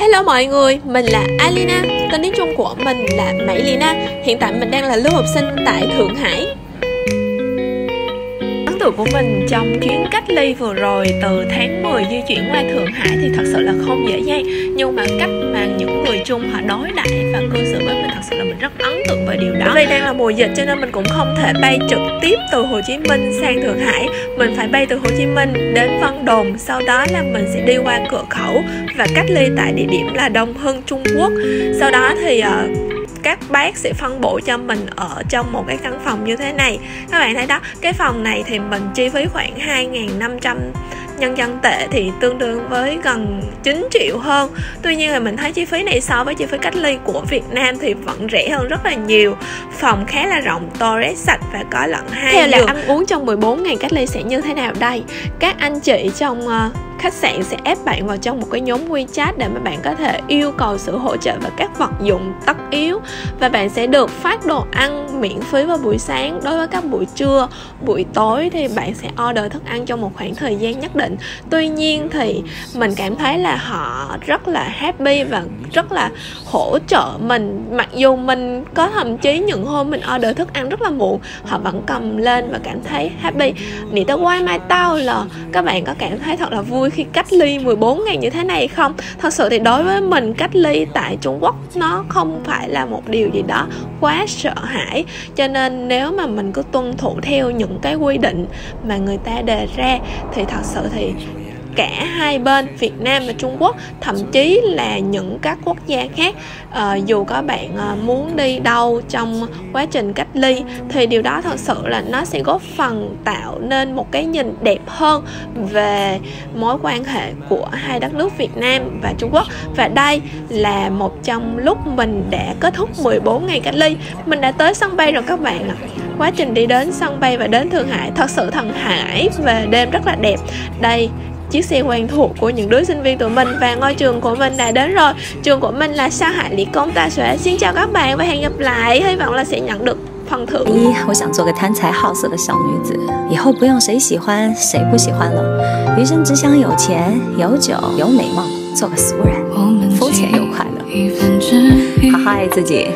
Hello mọi người, mình là Alina, tên tiếng Trung của mình là Mỹ Lina. Hiện tại mình đang là lưu học sinh tại Thượng Hải. Ấn của mình trong chuyến cách ly vừa rồi từ tháng 10 di chuyển qua Thượng Hải thì thật sự là không dễ dàng. Nhưng mà cách mà những người chung họ đối đãi và cư xử với mình thật sự là mình rất ấn tượng về điều đó. Vì đang là mùa dịch cho nên mình cũng không thể bay trực tiếp từ Hồ Chí Minh sang Thượng Hải. Mình phải bay từ Hồ Chí Minh đến Vân Đồn Sau đó là mình sẽ đi qua cửa khẩu và cách ly tại địa điểm là Đông Hưng, Trung Quốc. Sau đó thì uh, các bác sẽ phân bổ cho mình ở trong một cái căn phòng như thế này. Các bạn thấy đó cái phòng này thì mình chi phí khoảng 2.500 nhân dân tệ thì tương đương với gần 9 triệu hơn. Tuy nhiên là mình thấy chi phí này so với chi phí cách ly của Việt Nam thì vẫn rẻ hơn rất là nhiều. Phòng khá là rộng, toilet sạch và có lẫn hai Theo là ăn uống trong 14 ngày cách ly sẽ như thế nào đây? Các anh chị trong uh, khách sạn sẽ ép bạn vào trong một cái nhóm WeChat để mà bạn có thể yêu cầu sự hỗ trợ và các vật dụng, tất yếu. Và bạn sẽ được phát đồ ăn miễn phí vào buổi sáng. Đối với các buổi trưa, buổi tối thì bạn sẽ order thức ăn trong một khoảng thời gian nhất định. Tuy nhiên thì mình cảm thấy là họ rất là happy và rất là hỗ trợ mình. Mặc dù mình có thậm chí những hôm mình order thức ăn rất là muộn, họ vẫn cầm lên và cảm thấy happy. Nghĩ tới quay mai tao là các bạn có cảm thấy thật là vui vui khi cách ly 14 ngày như thế này không? Thật sự thì đối với mình, cách ly tại Trung Quốc nó không phải là một điều gì đó quá sợ hãi. Cho nên nếu mà mình cứ tuân thủ theo những cái quy định mà người ta đề ra, thì thật sự thì cả hai bên Việt Nam và Trung Quốc thậm chí là những các quốc gia khác. À, dù có bạn à, muốn đi đâu trong quá trình cách ly thì điều đó thật sự là nó sẽ góp phần tạo nên một cái nhìn đẹp hơn về mối quan hệ của hai đất nước Việt Nam và Trung Quốc. Và đây là một trong lúc mình đã kết thúc 14 ngày cách ly. Mình đã tới sân bay rồi các bạn ạ. Quá trình đi đến sân bay và đến Thượng Hải thật sự thần Hải về đêm rất là đẹp. Đây chiếc xe quen thuộc của những đứa sinh viên tụi mình và ngôi trường của mình đã đến rồi trường của mình là Sa Hải Lý Công Ta Xuế xin chào các bạn và hẹn gặp lại hy vọng là sẽ nhận được phần thưởng 一，我想做个贪财好色的小女子，以后不用谁喜欢谁不喜欢了，余生只想有钱、有酒、有美貌，做个俗人，肤浅又快乐，好好爱自己。